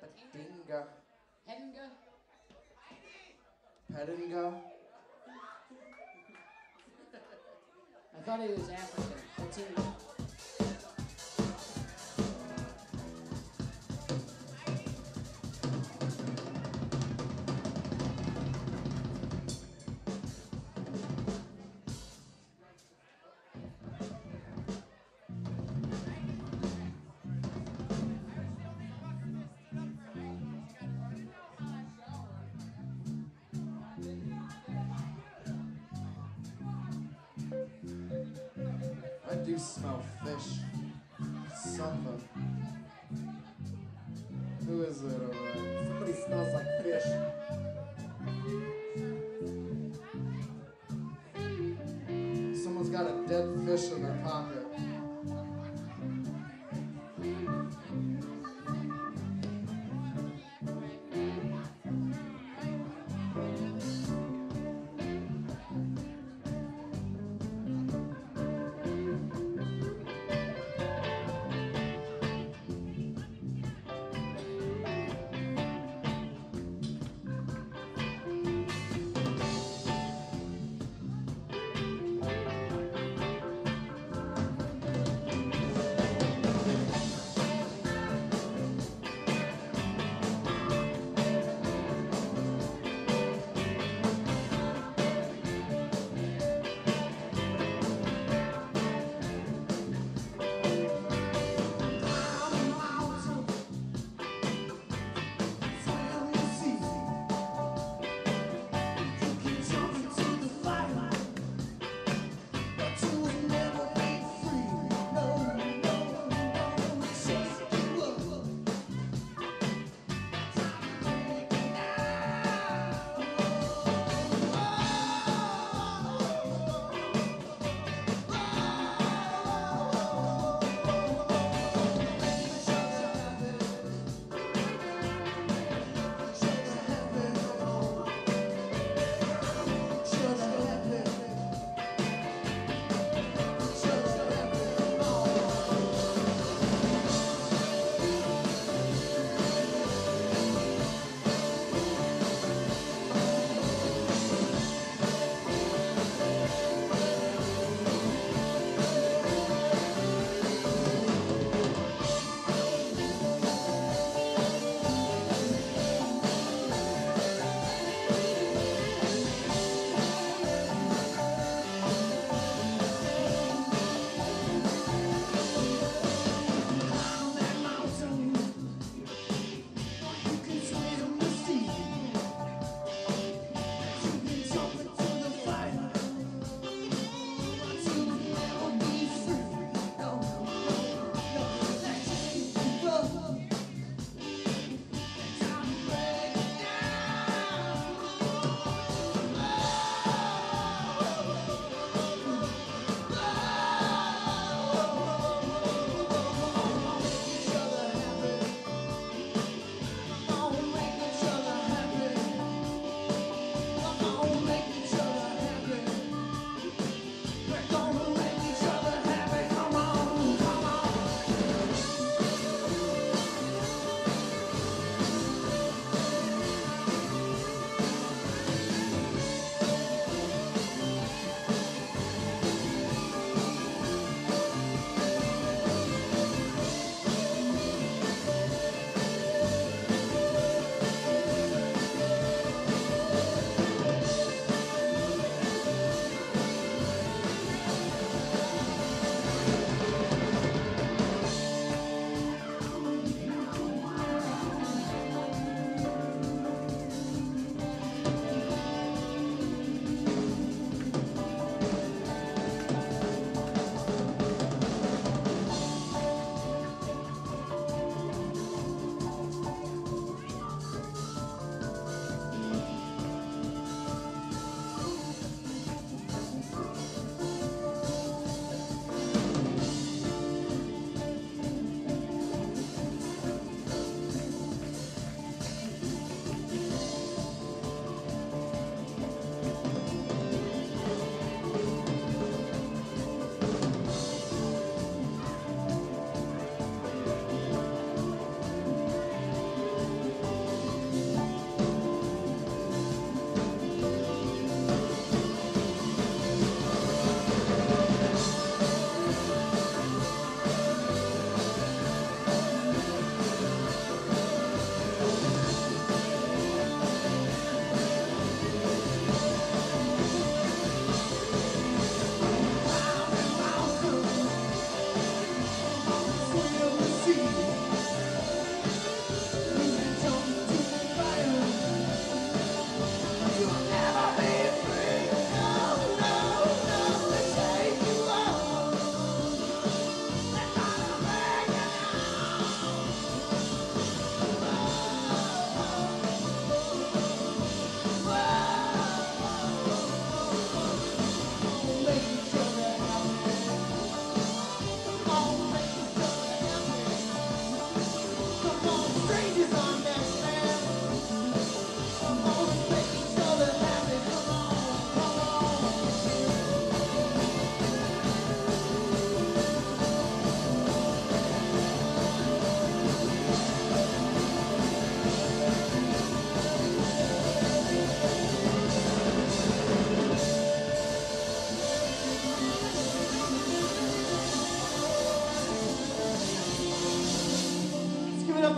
Patinga. Henga? Pedinga. I thought he was African. Patinga. I do smell fish. Something. Who is it? Somebody smells like fish. Someone's got a dead fish in their pocket.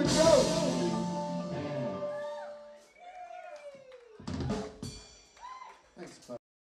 A joke.